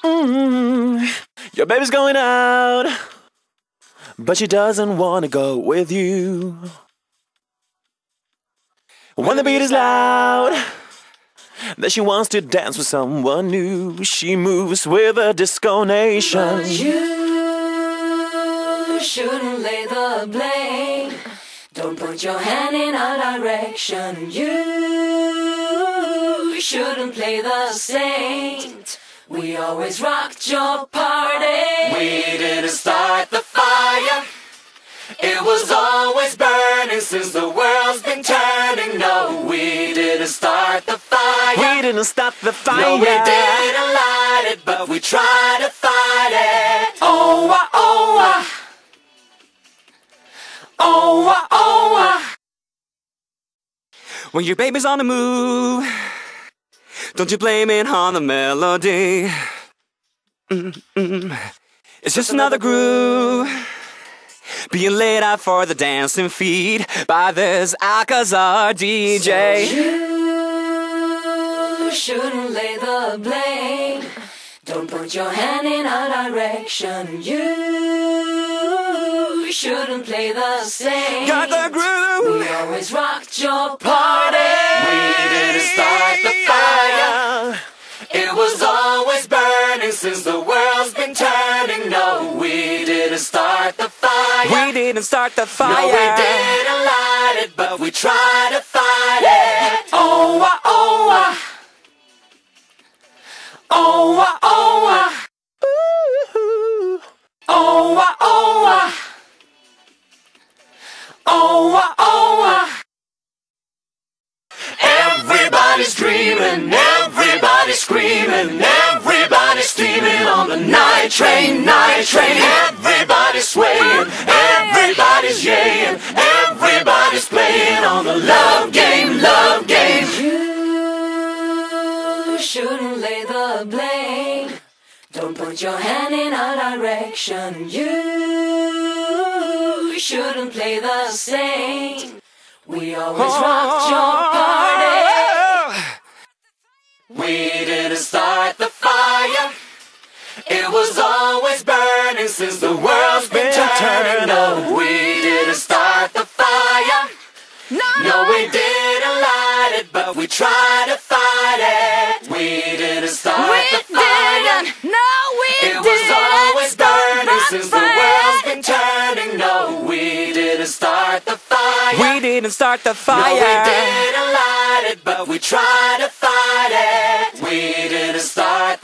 Mm, your baby's going out, but she doesn't want to go with you. When the beat is loud, that she wants to dance with someone new. She moves with a disco nation. But you shouldn't lay the blame. Don't put your hand in our direction. You shouldn't play the saint. We always rocked your party. We didn't start the fire. It was always burning since the world's been turning. No, we didn't start the fire. We didn't stop the fire. No, we didn't light it, but we tried to fight it. Oh, ah, oh, ah. Oh, ah, oh, ah. When your baby's on the move, don't you blame it on the melody. Mm-mm. It's just another groove being laid out for the dancing feet by this Alcazar DJ. So You shouldn't lay the blame. Don't point your hand in our direction. You shouldn't play the same. Got the groove. We always rocked your party. Was always burning since the world's been turning. No, we didn't start the fire. We didn't start the fire. No, we didn't light it, but we tried to fight it. Oh, ah, oh, ah. Oh, ah, oh, ah. Oh, ah, oh, ah. Oh, ah, oh, ah. Everybody's dreaming, everybody's steaming on the night train, night train. Everybody's swaying, everybody's yaying, everybody's playing on the love game, love game. You shouldn't lay the blame. Don't point your hand in our direction. You shouldn't play the same. We always rocked your party. We didn't start the fire. It was always burning since the world's been turning. No, we didn't start the fire. No, we didn't light it, but we tried to fight it. We didn't start the fire. No, we It was always burning since the world's been turning. No, we didn't start the fire. We didn't start the fire. No, we didn't light it, but we try to fight it. We didn't start